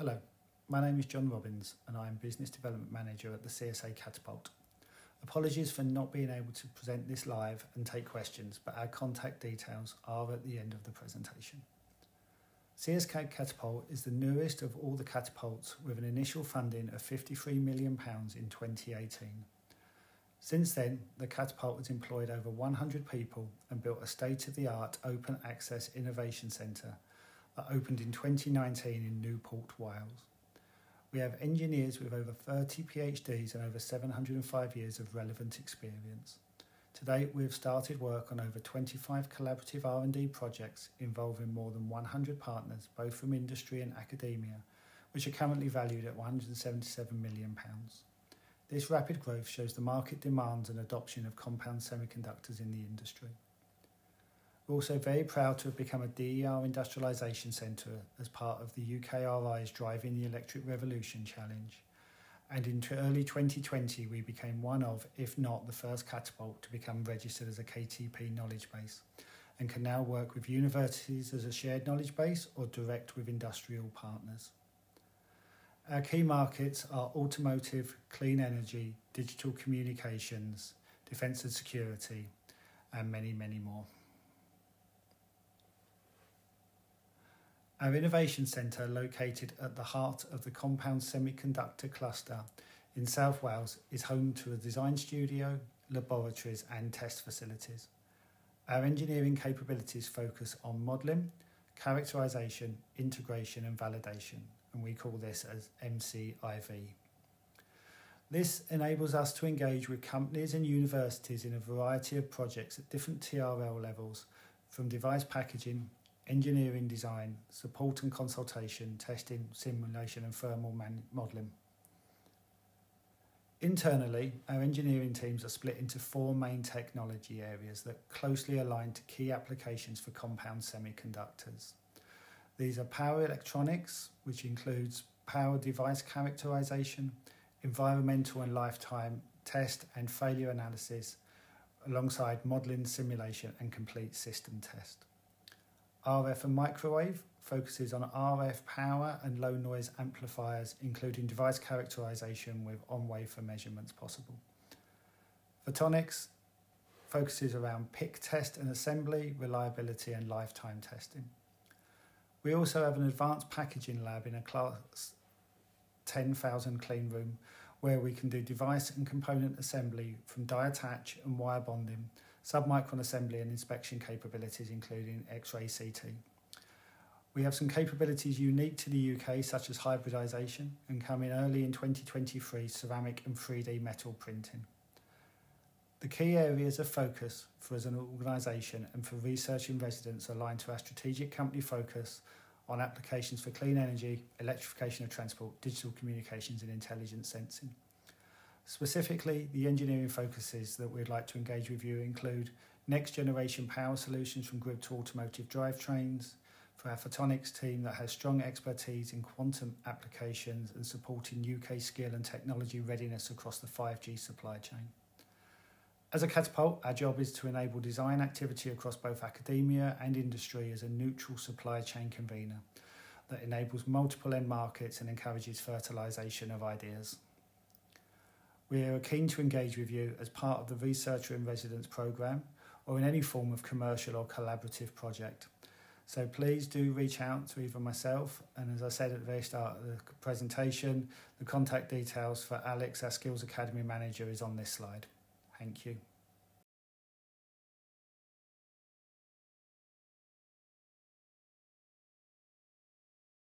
Hello, my name is John Robins and I am Business Development Manager at the CSA Catapult. Apologies for not being able to present this live and take questions, but our contact details are at the end of the presentation. CSA Catapult is the newest of all the catapults with an initial funding of £53 million in 2018. Since then, the catapult has employed over 100 people and built a state of the art open access innovation centre that opened in 2019 in Newport, Wales. We have engineers with over 30 PhDs and over 705 years of relevant experience. To date, we have started work on over 25 collaborative R&D projects involving more than 100 partners, both from industry and academia, which are currently valued at 177 million pounds. This rapid growth shows the market demands and adoption of compound semiconductors in the industry. We're also very proud to have become a DER industrialisation centre as part of the UKRI's Driving the Electric Revolution Challenge. And in early 2020, we became one of, if not the first catapult to become registered as a KTP knowledge base and can now work with universities as a shared knowledge base or direct with industrial partners. Our key markets are automotive, clean energy, digital communications, defence and security, and many, many more. Our Innovation Centre, located at the heart of the Compound Semiconductor Cluster in South Wales, is home to a design studio, laboratories, and test facilities. Our engineering capabilities focus on modelling, characterisation, integration, and validation and we call this as MCIV. This enables us to engage with companies and universities in a variety of projects at different TRL levels, from device packaging, engineering design, support and consultation, testing, simulation and thermal modelling. Internally, our engineering teams are split into four main technology areas that closely align to key applications for compound semiconductors. These are power electronics, which includes power device characterization, environmental and lifetime test and failure analysis, alongside modelling, simulation, and complete system test. RF and microwave focuses on RF power and low noise amplifiers, including device characterization with on wafer measurements possible. Photonics focuses around PIC test and assembly, reliability, and lifetime testing. We also have an advanced packaging lab in a class 10,000 clean room where we can do device and component assembly from die attach and wire bonding, submicron assembly and inspection capabilities including X-ray CT. We have some capabilities unique to the UK such as hybridisation, and coming early in 2023 ceramic and 3D metal printing. The key areas of focus for us as an organisation and for research in residence align to our strategic company focus on applications for clean energy, electrification of transport, digital communications and intelligent sensing. Specifically, the engineering focuses that we'd like to engage with you include next generation power solutions from grid to automotive drivetrains, for our photonics team that has strong expertise in quantum applications and supporting UK skill and technology readiness across the 5G supply chain. As a catapult, our job is to enable design activity across both academia and industry as a neutral supply chain convener that enables multiple end markets and encourages fertilisation of ideas. We are keen to engage with you as part of the Researcher in Residence programme or in any form of commercial or collaborative project. So please do reach out to either myself and as I said at the very start of the presentation, the contact details for Alex, our Skills Academy manager, is on this slide. Thank you.